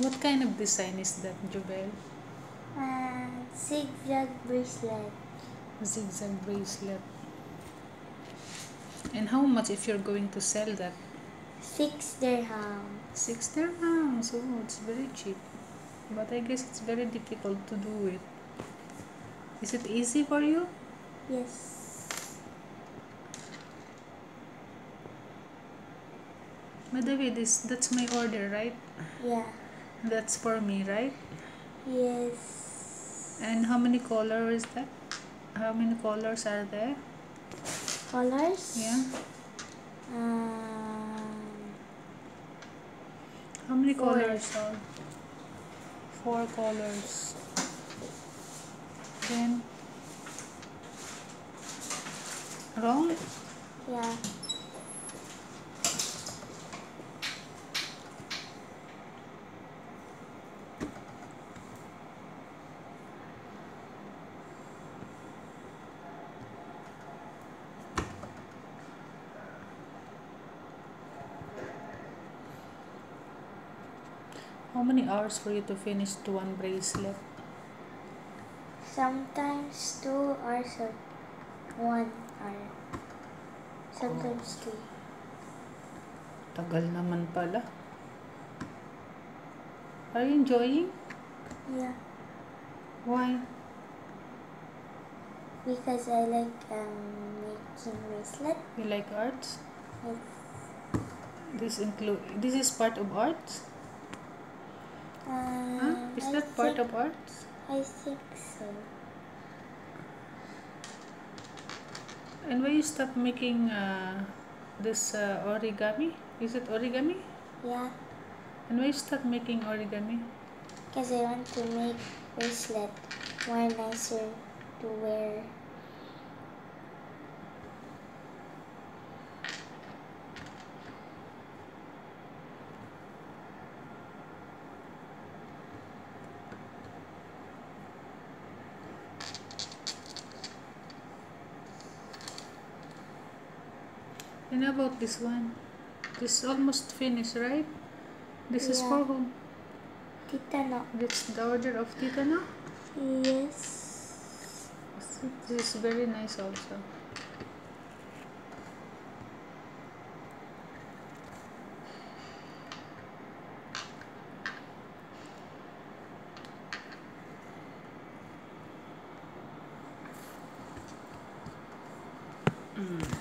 What kind of design is that, Jubel? Uh, zigzag bracelet. Zigzag bracelet. And how much if you're going to sell that? Six dirham. Six dirhams. Oh, it's very cheap. But I guess it's very difficult to do it. Is it easy for you? Yes. By the way, this that's my order, right? Yeah. That's for me, right? Yes. And how many colors is that? How many colors are there? Colors? Yeah. Um, How many Four. colors are? Four colors. Then wrong? yeah. How many hours for you to finish to one bracelet? Sometimes two or so one hour. Sometimes three. Tagal naman pala. Are you enjoying? Yeah. Why? Because I like um, making bracelet. You like arts? Yes. This include this is part of arts? Uh, Huh? Is I that part think? I think so. And why you stop making uh, this uh, origami? Is it origami? Yeah. And why you stop making origami? Because I want to make bracelet more nicer to wear. And how about this one? This is almost finished, right? This is for whom? Tita no. It's the order of Tita na? Yes. This is very nice also. Mm.